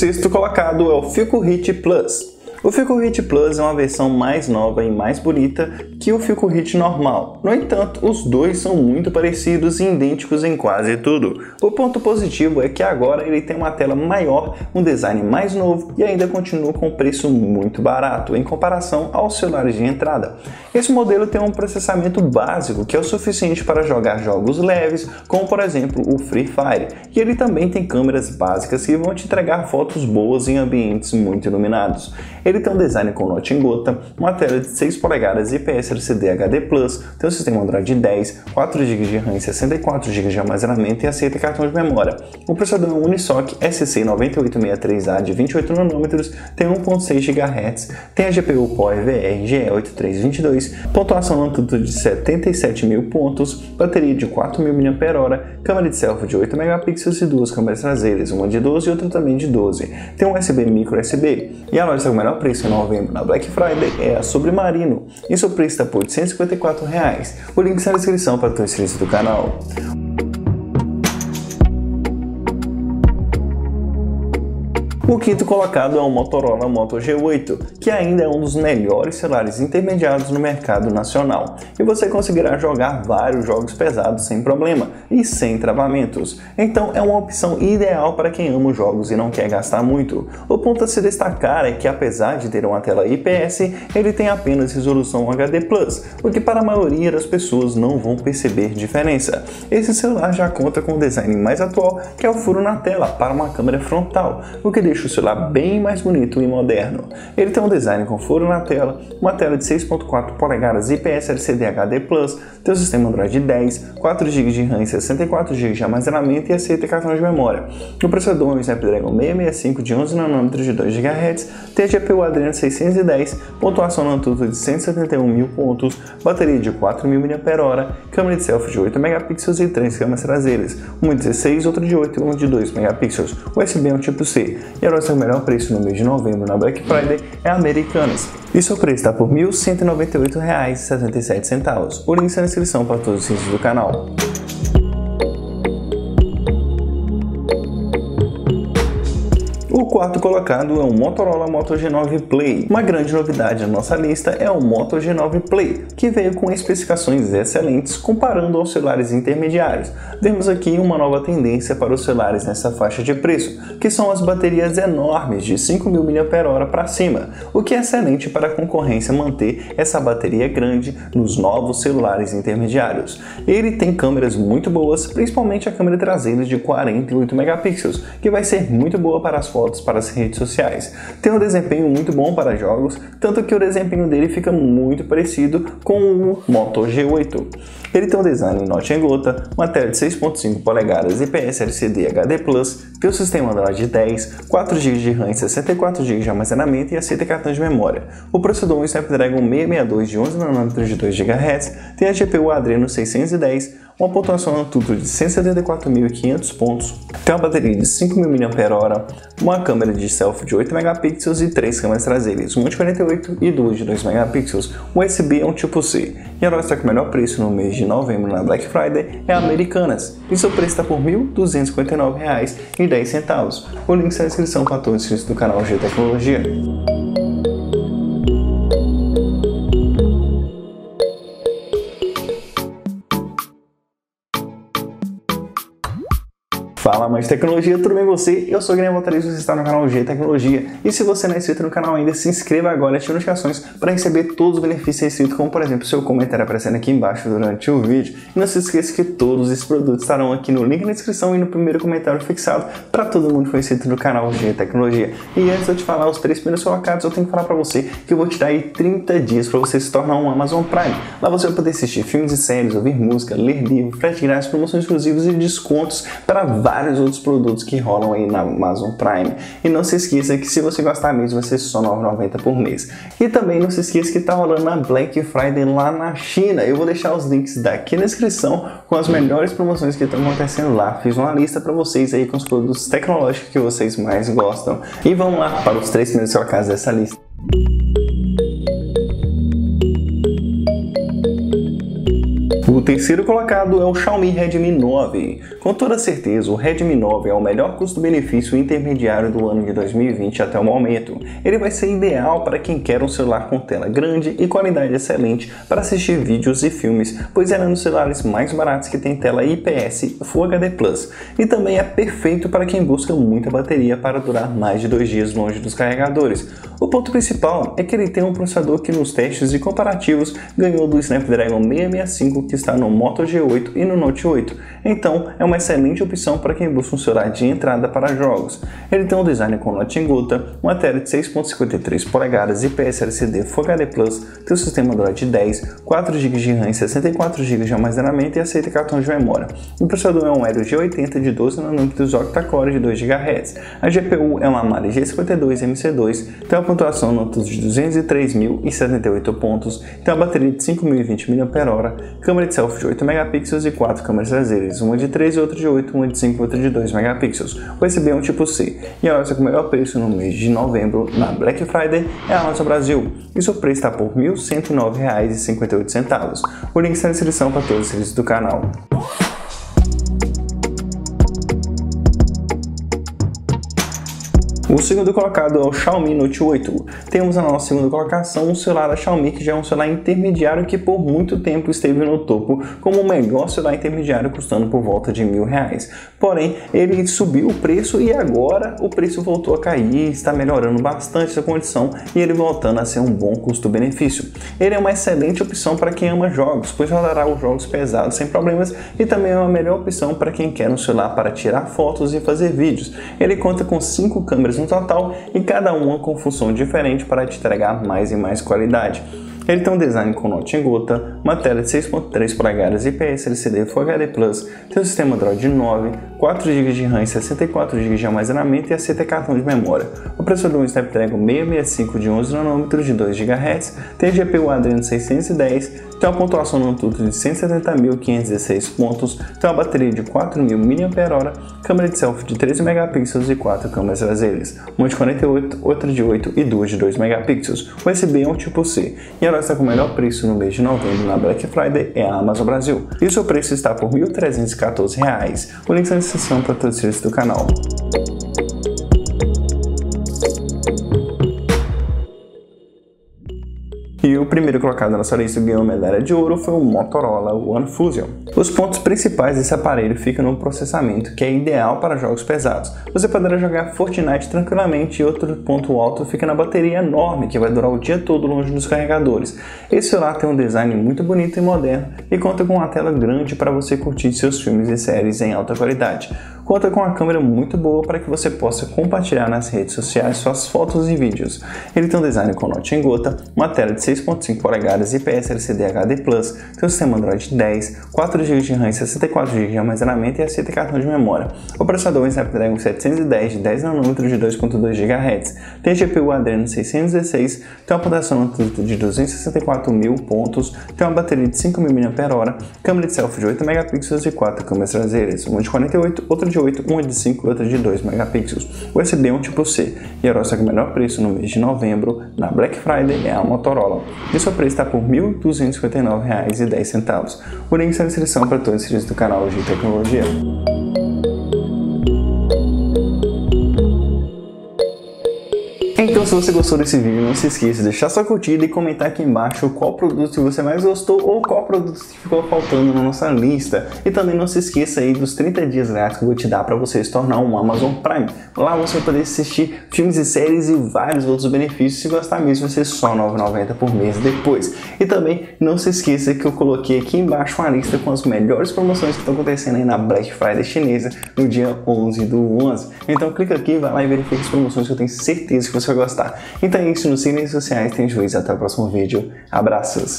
sexto colocado é o Fico Hit Plus. O Fico Hit Plus é uma versão mais nova e mais bonita que o Fico Hit normal. No entanto, os dois são muito parecidos e idênticos em quase tudo. O ponto positivo é que agora ele tem uma tela maior, um design mais novo e ainda continua com preço muito barato em comparação aos celulares de entrada. Esse modelo tem um processamento básico que é o suficiente para jogar jogos leves, como por exemplo o Free Fire, e ele também tem câmeras básicas que vão te entregar fotos boas em ambientes muito iluminados. Ele tem um design com note em gota, uma tela de 6 polegadas IPS LCD HD+, tem um sistema Android 10, 4 GB de RAM e 64 GB de armazenamento e aceita cartão de memória. O processador Unisoc SC9863A de 28 nm, tem 1.6 GHz, tem a GPU Power VR GE8322, pontuação Antutu de 77 mil pontos, bateria de 4.000 mAh, câmera de selfie de 8 megapixels e duas câmeras traseiras, uma de 12 e outra também de 12. Tem um USB micro USB. E a loja com o melhor preço em novembro na Black Friday é a Submarino. E seu preço por 154 reais. O link está na descrição para o inscrito do canal. O quinto colocado é o Motorola Moto G8, que ainda é um dos melhores celulares intermediários no mercado nacional, e você conseguirá jogar vários jogos pesados sem problema e sem travamentos. Então é uma opção ideal para quem ama os jogos e não quer gastar muito. O ponto a se destacar é que apesar de ter uma tela IPS, ele tem apenas resolução HD+, o que para a maioria das pessoas não vão perceber diferença. Esse celular já conta com o design mais atual, que é o furo na tela para uma câmera frontal, o que deixa deixa o celular bem mais bonito e moderno. Ele tem um design com furo na tela, uma tela de 6.4 polegadas IPS LCD HD+, tem o sistema Android 10, 4 GB de RAM e 64 GB de armazenamento e aceita cartão de memória. O processador é um Snapdragon 665 de 11 nm de 2 GHz, tem a GPU Adreno 610, pontuação no Antutu de 171 mil pontos, bateria de 4.000 mAh, câmera de selfie de 8 megapixels e 3 câmeras traseiras, uma de 16, outra de 8 e uma de 2 megapixels. USB é um tipo C e a nossa melhor preço no mês de novembro na Black Friday é a Americanas. E seu preço está por R$ 1.198,77. O link está na descrição para todos os inscritos do canal. Quarto colocado é o Motorola Moto G9 Play. Uma grande novidade na nossa lista é o Moto G9 Play, que veio com especificações excelentes comparando aos celulares intermediários. Vemos aqui uma nova tendência para os celulares nessa faixa de preço, que são as baterias enormes de 5.000 mAh para cima, o que é excelente para a concorrência manter essa bateria grande nos novos celulares intermediários. Ele tem câmeras muito boas, principalmente a câmera traseira de 48 megapixels, que vai ser muito boa para as fotos para as redes sociais. Tem um desempenho muito bom para jogos, tanto que o desempenho dele fica muito parecido com o Moto G8. Ele tem um design note em gota, uma tela de 6.5 polegadas IPS LCD HD+, tem o sistema Android 10, 4 GB de RAM e 64 GB de armazenamento e aceita cartão de memória. O processador é um Snapdragon 662 de 11 nm de 2 GHz, tem a GPU Adreno 610, uma pontuação Antutu de 174.500 pontos, tem uma bateria de 5.000 mAh, uma câmera de selfie de 8 megapixels e três câmeras traseiras, uma de 48 e duas de 2 megapixels. USB é um tipo C. E está com o melhor preço no mês de novembro na Black Friday é a Americanas, e seu preço está por R$ 1.259,10. O link está na descrição para todos os inscritos do canal G Tecnologia. Mais tecnologia, tudo bem com você? Eu sou o Guilherme Motorista, você está no canal G Tecnologia. E se você não é inscrito no canal ainda, se inscreva agora e ative notificações para receber todos os benefícios inscritos, como por exemplo, seu comentário aparecendo aqui embaixo durante o vídeo. E não se esqueça que todos esses produtos estarão aqui no link na descrição e no primeiro comentário fixado para todo mundo que foi inscrito no canal G Tecnologia. E antes de eu te falar os três primeiros colocados, eu tenho que falar para você que eu vou te dar aí 30 dias para você se tornar um Amazon Prime. Lá você vai poder assistir filmes e séries, ouvir música, ler livro, frete grátis, promoções exclusivas e descontos para vários outros produtos que rolam aí na Amazon Prime. E não se esqueça que se você gostar mesmo, vai ser só R$ 9,90 por mês. E também não se esqueça que está rolando a Black Friday lá na China. Eu vou deixar os links daqui na descrição com as melhores promoções que estão acontecendo lá. Fiz uma lista para vocês aí com os produtos tecnológicos que vocês mais gostam. E vamos lá para os três primeiros colocados dessa lista. O terceiro colocado é o Xiaomi Redmi 9. Com toda certeza, o Redmi 9 é o melhor custo-benefício intermediário do ano de 2020 até o momento. Ele vai ser ideal para quem quer um celular com tela grande e qualidade excelente para assistir vídeos e filmes, pois é um dos celulares mais baratos que tem tela IPS Full HD Plus. E também é perfeito para quem busca muita bateria para durar mais de dois dias longe dos carregadores. O ponto principal é que ele tem um processador que nos testes e comparativos ganhou do Snapdragon 665 que está no Moto G8 e no Note 8, então é uma excelente opção para quem busca um celular de entrada para jogos. Ele tem um design com note em gota, uma tela de 6.53 polegadas IPS LCD Full HD+, tem um sistema Android 10, 4 GB de RAM e 64 GB de armazenamento e aceita cartões de memória. O processador é um Helio G80 de 12 nanometros octa-core de 2 GHz. A GPU é uma Mali G52 MC2, tem uma pontuação no de 203.078 pontos, tem uma bateria de 5.020 mAh, câmera de selfie de 8 megapixels e 4 câmeras traseiras, uma de 3 e outra de 8, uma de 5 e outra de 2 megapixels. O USB é um tipo C. E a nossa com o melhor preço no mês de novembro na Black Friday é a nossa Brasil. E seu preço está por R$ 1.109,58. O link está na descrição para todos os serviços do canal. O segundo colocado é o Xiaomi Note 8. Temos na nossa segunda colocação um celular da Xiaomi que já é um celular intermediário que por muito tempo esteve no topo como o melhor celular intermediário custando por volta de mil reais. Porém, ele subiu o preço e agora o preço voltou a cair, está melhorando bastante essa condição e ele voltando a ser um bom custo-benefício. Ele é uma excelente opção para quem ama jogos, pois rodará os jogos pesados sem problemas e também é uma melhor opção para quem quer um celular para tirar fotos e fazer vídeos. Ele conta com cinco câmeras no total e cada uma com função diferente para te entregar mais e mais qualidade. Ele tem um design com note em gota, uma tela de 6.3 polegadas IPS LCD Full HD+, tem um sistema Android 9, 4 GB de RAM e 64 GB de armazenamento e aceita cartão de memória. O processador Snapdragon 665 de 11 nanômetros de 2 GHz, tem GPU Adreno 610, tem uma pontuação no Antutu de 170.516 pontos, tem uma bateria de 4.000 mAh, câmera de selfie de 13 megapixels e 4 câmeras traseiras, uma de 48, outra de 8 e duas de 2 megapixels. USB é um tipo C e ela está com o melhor preço no mês de novembro na Black Friday é a Amazon Brasil. E o seu preço está por R$ 1.314. O link está na descrição para todos os do canal. O primeiro colocado na nossa lista ganhou medalha de ouro foi o Motorola One Fusion. Os pontos principais desse aparelho ficam no processamento, que é ideal para jogos pesados. Você poderá jogar Fortnite tranquilamente e outro ponto alto fica na bateria enorme, que vai durar o dia todo longe dos carregadores. Esse celular tem um design muito bonito e moderno e conta com uma tela grande para você curtir seus filmes e séries em alta qualidade conta com uma câmera muito boa para que você possa compartilhar nas redes sociais suas fotos e vídeos. Ele tem um design com note em gota, uma tela de 6.5 polegadas IPS LCD HD+, um sistema Android 10, 4 GB de RAM e 64 GB de armazenamento e aceita cartão de memória. O processador é Snapdragon 710 de 10 nanômetros de 2.2 GHz, tem GPU Adreno 616, tem uma pontuação de 264 mil pontos, tem uma bateria de 5.000 mAh, câmera de selfie de 8 megapixels e 4 câmeras traseiras, uma de 48, outra de 8, uma de 5 e outra de 2 megapixels. O SD é um tipo C e a nossa melhor preço no mês de novembro na Black Friday é a Motorola. E seu preço está por R$ 1.259,10. O link está na descrição para todos os vídeos do canal de tecnologia. Então se você gostou desse vídeo, não se esqueça de deixar sua curtida e comentar aqui embaixo qual produto você mais gostou ou qual produto ficou faltando na nossa lista. E também não se esqueça aí dos 30 dias grátis que eu vou te dar para você se tornar um Amazon Prime. Lá você vai poder assistir filmes e séries e vários outros benefícios. Se gostar mesmo, ser só R$ 9,90 por mês depois. E também não se esqueça que eu coloquei aqui embaixo uma lista com as melhores promoções que estão acontecendo aí na Black Friday chinesa no dia 11 do 11. Então clica aqui, vai lá e verifica as promoções que eu tenho certeza que você vai gostar. Então é isso, nos redes sociais, tem juízo. Até o próximo vídeo. Abraços!